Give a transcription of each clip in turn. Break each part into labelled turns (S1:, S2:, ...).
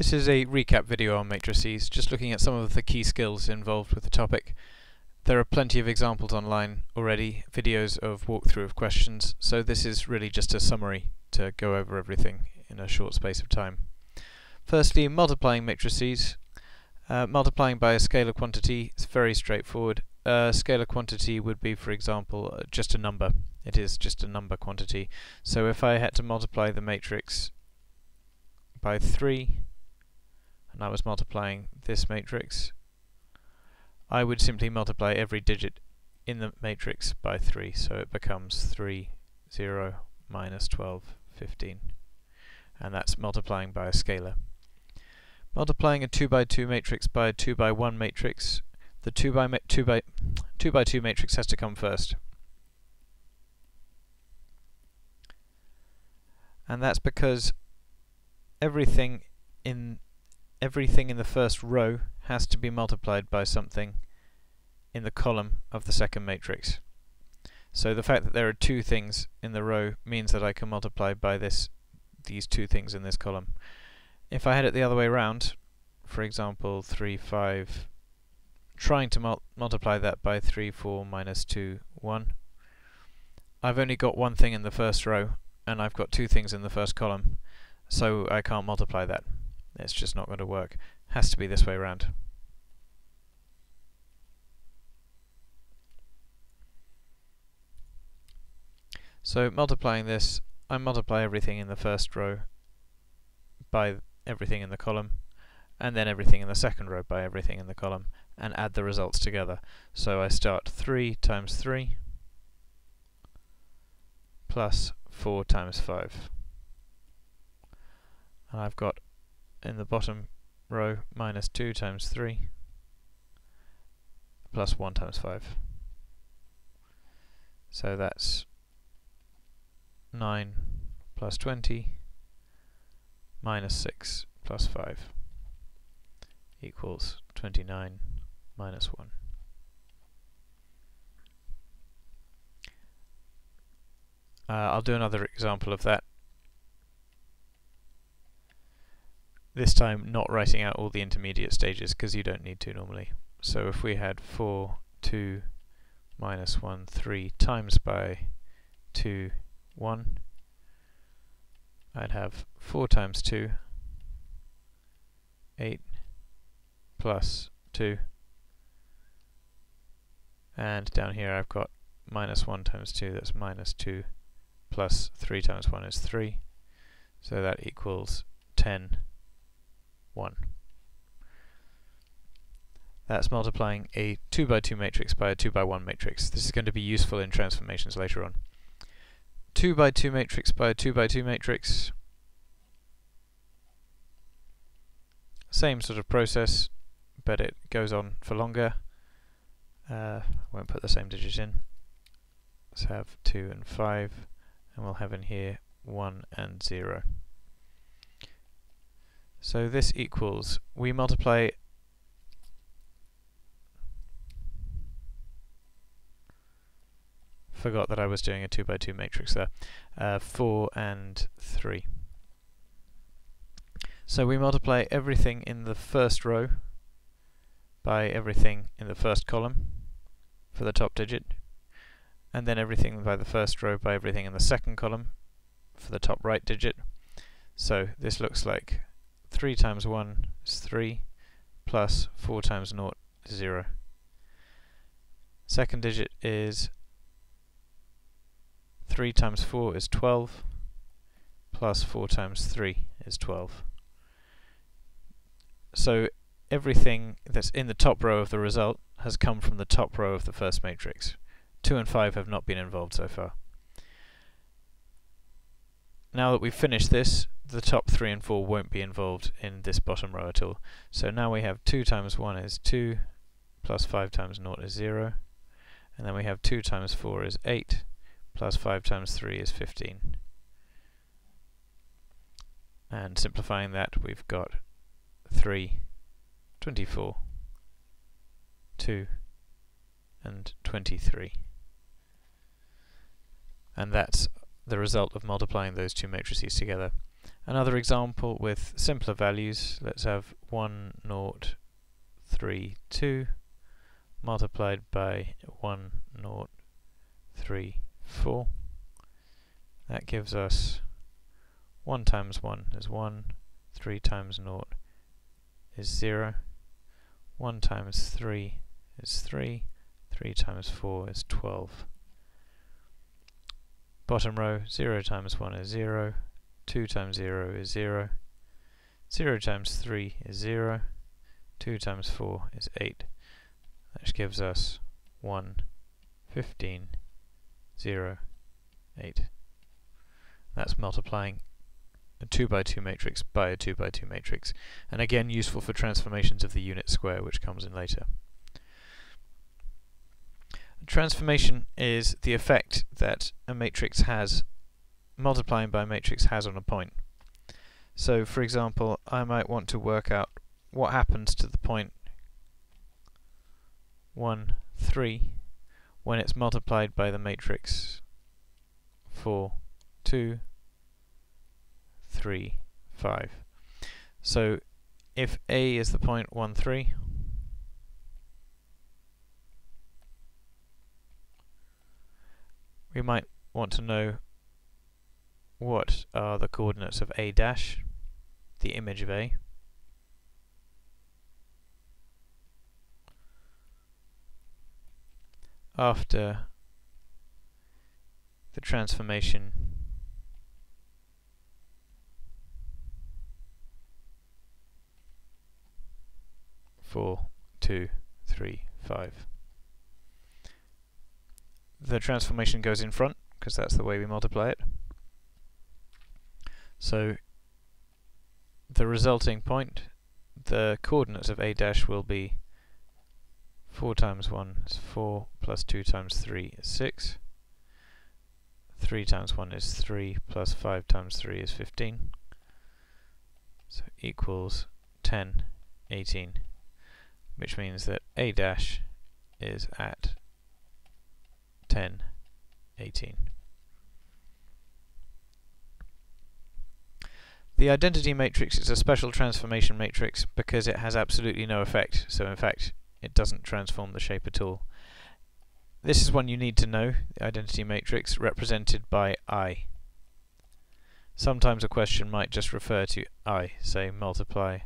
S1: This is a recap video on matrices, just looking at some of the key skills involved with the topic. There are plenty of examples online already, videos of walkthrough of questions, so this is really just a summary to go over everything in a short space of time. Firstly, multiplying matrices. Uh, multiplying by a scalar quantity is very straightforward. A scalar quantity would be, for example, uh, just a number. It is just a number quantity. So if I had to multiply the matrix by 3, and I was multiplying this matrix, I would simply multiply every digit in the matrix by 3, so it becomes 3, 0, minus 12, 15. And that's multiplying by a scalar. Multiplying a 2 by 2 matrix by a 2 by 1 matrix, the 2 by 2 by 2 by 2 matrix has to come first. And that's because everything in everything in the first row has to be multiplied by something in the column of the second matrix. So the fact that there are two things in the row means that I can multiply by this these two things in this column. If I had it the other way around, for example 3, 5, trying to mul multiply that by 3, 4, minus 2, 1, I've only got one thing in the first row and I've got two things in the first column, so I can't multiply that. It's just not going to work. Has to be this way around. So multiplying this, I multiply everything in the first row by everything in the column, and then everything in the second row by everything in the column, and add the results together. So I start 3 times 3 plus 4 times 5. And I've got in the bottom row minus 2 times 3 plus 1 times 5. So that's 9 plus 20 minus 6 plus 5 equals 29 minus 1. Uh, I'll do another example of that. This time not writing out all the intermediate stages because you don't need to normally. So if we had 4, 2, minus 1, 3 times by 2, 1, I'd have 4 times 2, 8, plus 2, and down here I've got minus 1 times 2, that's minus 2, plus 3 times 1 is 3, so that equals 10, 1. That's multiplying a 2 by 2 matrix by a 2 by 1 matrix. This is going to be useful in transformations later on. 2 by 2 matrix by a 2 by 2 matrix. Same sort of process, but it goes on for longer. Uh, won't put the same digits in. Let's have 2 and 5, and we'll have in here 1 and 0. So this equals, we multiply forgot that I was doing a 2 by 2 matrix there, uh, 4 and 3. So we multiply everything in the first row by everything in the first column for the top digit, and then everything by the first row by everything in the second column for the top right digit. So this looks like 3 times 1 is 3, plus 4 times 0 is 0. Second digit is 3 times 4 is 12, plus 4 times 3 is 12. So everything that's in the top row of the result has come from the top row of the first matrix. 2 and 5 have not been involved so far. Now that we've finished this, the top 3 and 4 won't be involved in this bottom row at all. So now we have 2 times 1 is 2, plus 5 times 0 is 0, and then we have 2 times 4 is 8, plus 5 times 3 is 15. And simplifying that, we've got 3, 24, 2, and 23. And that's the result of multiplying those two matrices together. Another example with simpler values, let's have 1, 0, 3, 2 multiplied by 1, 0, 3, 4. That gives us 1 times 1 is 1, 3 times 0 is 0, 1 times 3 is 3, 3 times 4 is 12. Bottom row, 0 times 1 is 0, 2 times 0 is 0, 0 times 3 is 0, 2 times 4 is 8. That gives us 1, 15, 0, 8. That's multiplying a 2 by 2 matrix by a 2 by 2 matrix, and again useful for transformations of the unit square, which comes in later. Transformation is the effect that a matrix has, multiplying by a matrix has on a point. So, for example, I might want to work out what happens to the point 1, 3 when it's multiplied by the matrix 4, 2, 3, 5. So if A is the point 1, 3, we might want to know what are the coordinates of A dash, the image of A. After the transformation four, two, three, five the transformation goes in front, because that's the way we multiply it. So the resulting point, the coordinates of a dash will be 4 times 1 is 4, plus 2 times 3 is 6. 3 times 1 is 3, plus 5 times 3 is 15. So equals 10, 18, which means that a dash is at 10, 18. The identity matrix is a special transformation matrix because it has absolutely no effect, so in fact it doesn't transform the shape at all. This is one you need to know, the identity matrix, represented by i. Sometimes a question might just refer to i, say multiply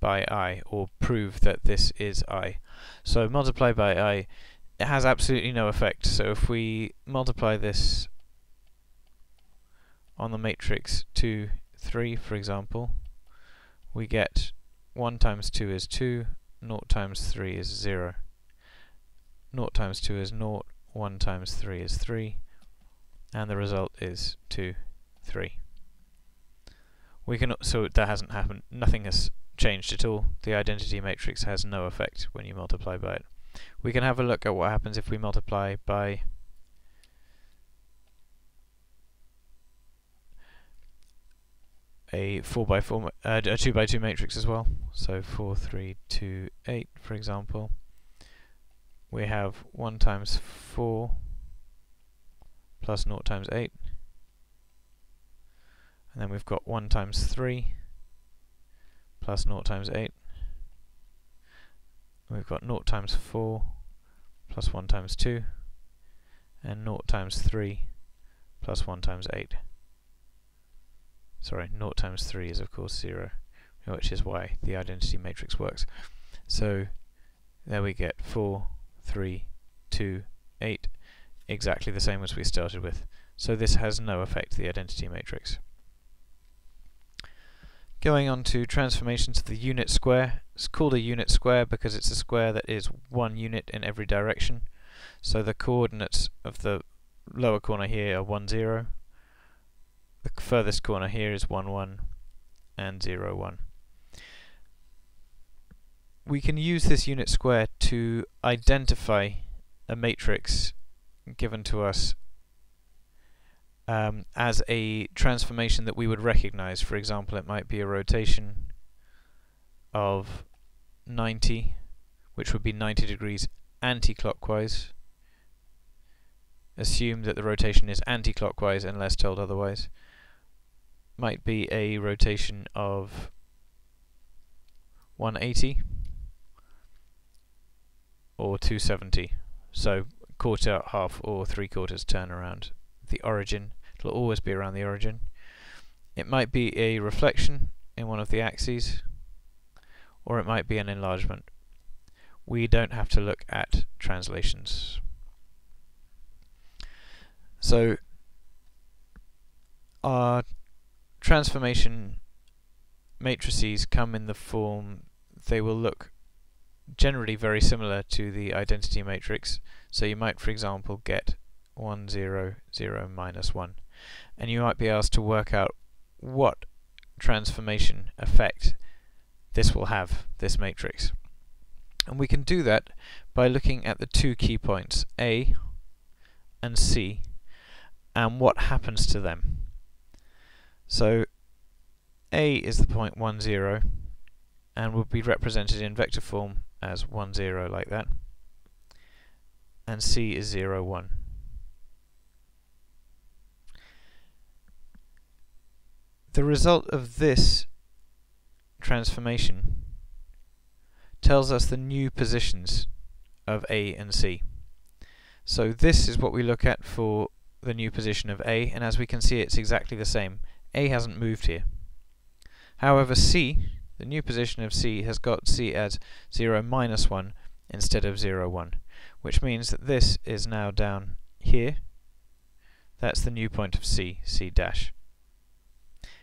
S1: by i, or prove that this is i. So multiply by i, it has absolutely no effect. So if we multiply this on the matrix 2, 3, for example, we get 1 times 2 is 2, 0 times 3 is 0. 0 times 2 is 0, 1 times 3 is 3, and the result is 2, 3. We can so that hasn't happened. Nothing has changed at all. The identity matrix has no effect when you multiply by it. We can have a look at what happens if we multiply by a 4 by 4 uh, a 2 by 2 matrix as well. So 4 3 2 8 for example. We have 1 times 4 plus 0 times 8. And then we've got 1 times 3 plus 0 times 8. We've got 0 times 4 plus 1 times 2 and 0 times 3 plus 1 times 8. Sorry, 0 times 3 is of course 0, which is why the identity matrix works. So there we get 4, 3, 2, 8, exactly the same as we started with. So this has no effect the identity matrix. Going on to transformations of the unit square. It's called a unit square because it's a square that is one unit in every direction. So the coordinates of the lower corner here are 1, 0. The furthest corner here is 1, 1 and 0, 1. We can use this unit square to identify a matrix given to us um, as a transformation that we would recognize. For example, it might be a rotation of 90, which would be 90 degrees anti-clockwise. Assume that the rotation is anti-clockwise unless told otherwise. might be a rotation of 180 or 270. So quarter, half or three quarters turn around the origin. It'll always be around the origin. It might be a reflection in one of the axes or it might be an enlargement. We don't have to look at translations. So our transformation matrices come in the form they will look generally very similar to the identity matrix. So you might, for example, get 1, 0, 0, minus 1. And you might be asked to work out what transformation effect this will have, this matrix. And we can do that by looking at the two key points, A and C, and what happens to them. So A is the point 1, 0, and will be represented in vector form as 1, 0 like that. And C is 0, 1. The result of this transformation tells us the new positions of A and C. So this is what we look at for the new position of A, and as we can see it's exactly the same. A hasn't moved here. However, C, the new position of C, has got C as 0 minus 1 instead of 0, 1, which means that this is now down here. That's the new point of C, C dash.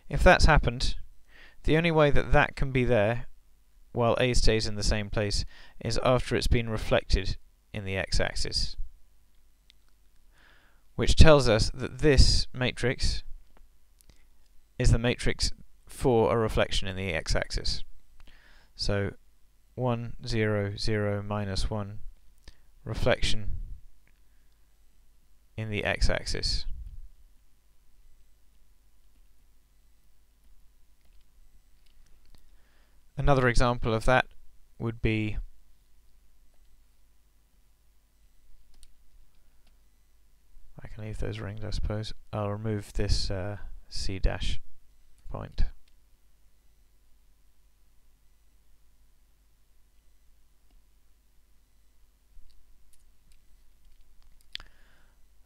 S1: If that's happened, the only way that that can be there while A stays in the same place is after it's been reflected in the x-axis. Which tells us that this matrix is the matrix for a reflection in the x-axis. So 1, 0, 0, minus 1, reflection in the x-axis. Another example of that would be I can leave those rings I suppose. I'll remove this uh, C dash point.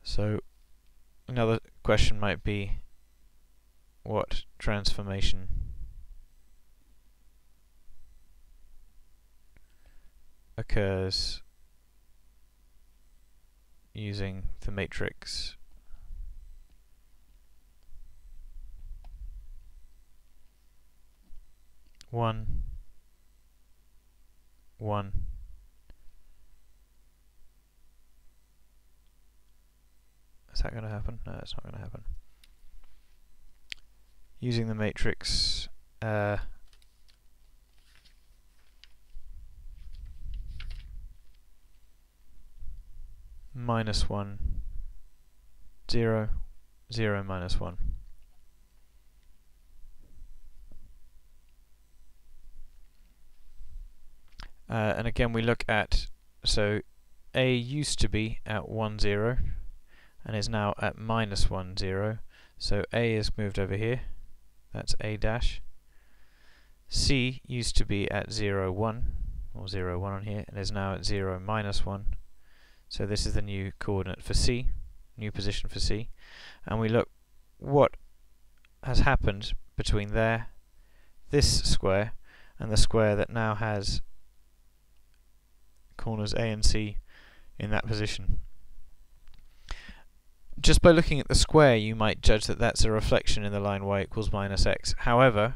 S1: So another question might be what transformation occurs using the matrix one one is that going to happen? No, it's not going to happen. Using the matrix uh, minus 1, 0, 0, minus 1. Uh, and again we look at, so A used to be at 1, 0, and is now at minus 1, 0. So A is moved over here, that's A dash. C used to be at 0, 1, or 0, 1 on here, and is now at 0, minus 1. So this is the new coordinate for C, new position for C. And we look what has happened between there, this square, and the square that now has corners A and C in that position. Just by looking at the square you might judge that that's a reflection in the line y equals minus x. However,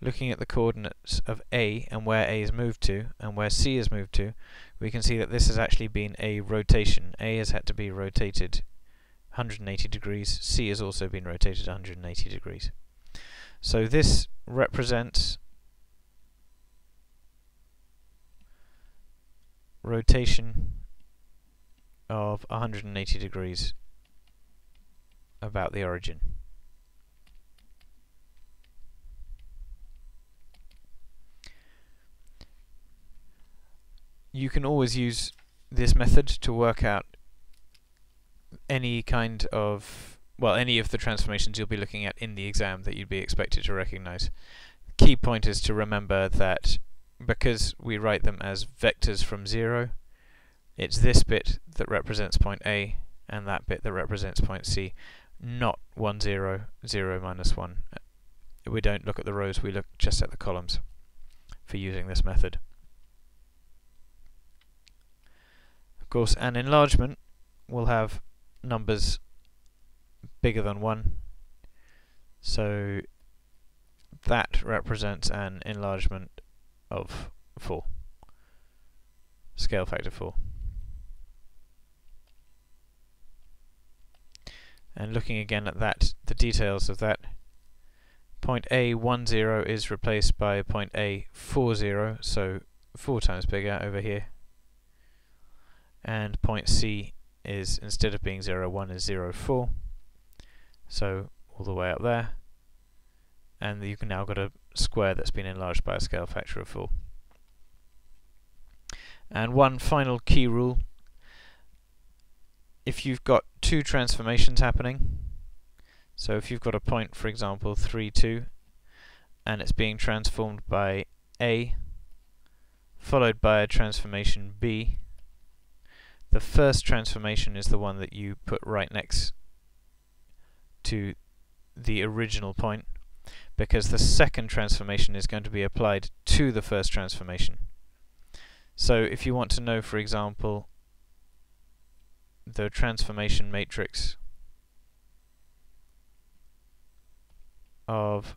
S1: looking at the coordinates of A and where A is moved to and where C is moved to, we can see that this has actually been a rotation. A has had to be rotated 180 degrees, C has also been rotated 180 degrees. So this represents rotation of 180 degrees about the origin. You can always use this method to work out any kind of well, any of the transformations you'll be looking at in the exam that you'd be expected to recognize. Key point is to remember that because we write them as vectors from 0, it's this bit that represents point A and that bit that represents point C, not 1, 0, 0, minus 1. We don't look at the rows, we look just at the columns for using this method. Of course, an enlargement will have numbers bigger than 1, so that represents an enlargement of 4, scale factor 4. And looking again at that, the details of that, point A10 is replaced by point A40, so 4 times bigger over here. And point C is, instead of being 0, 1 is 0, 4. So all the way up there. And you can now got a square that's been enlarged by a scale factor of 4. And one final key rule if you've got two transformations happening, so if you've got a point, for example, 3, 2, and it's being transformed by A, followed by a transformation B, the first transformation is the one that you put right next to the original point, because the second transformation is going to be applied to the first transformation. So if you want to know, for example, the transformation matrix of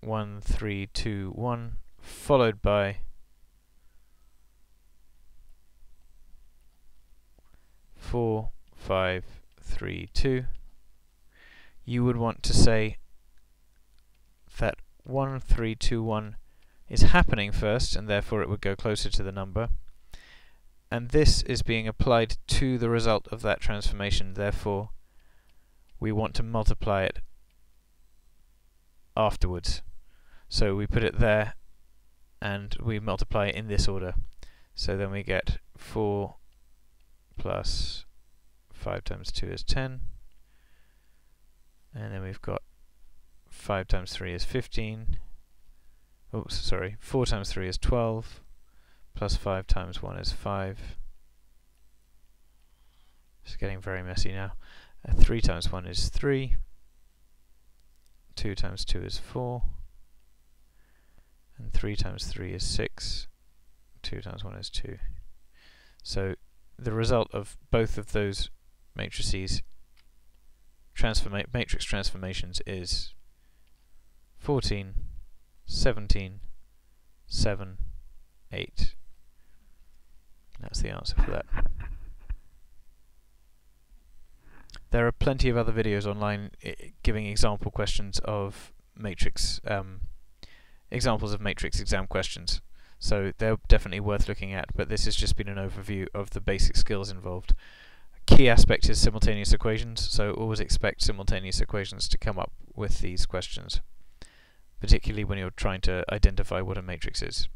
S1: 1, 3, 2, 1, followed by 4, 5, 3, 2, you would want to say that 1, 3, 2, 1 is happening first, and therefore it would go closer to the number. And this is being applied to the result of that transformation. Therefore we want to multiply it afterwards. So we put it there and we multiply it in this order. So then we get 4 plus 5 times 2 is 10 and then we've got 5 times 3 is 15 oops sorry 4 times 3 is 12 plus 5 times 1 is 5. It's getting very messy now. Uh, 3 times 1 is 3. 2 times 2 is 4. And 3 times 3 is 6. 2 times 1 is 2. So the result of both of those matrices transforma matrix transformations is 14, 17, 7, 8. That's the answer for that. There are plenty of other videos online giving example questions of matrix um, examples of matrix exam questions. So they're definitely worth looking at, but this has just been an overview of the basic skills involved. Key aspect is simultaneous equations, so always expect simultaneous equations to come up with these questions, particularly when you're trying to identify what a matrix is.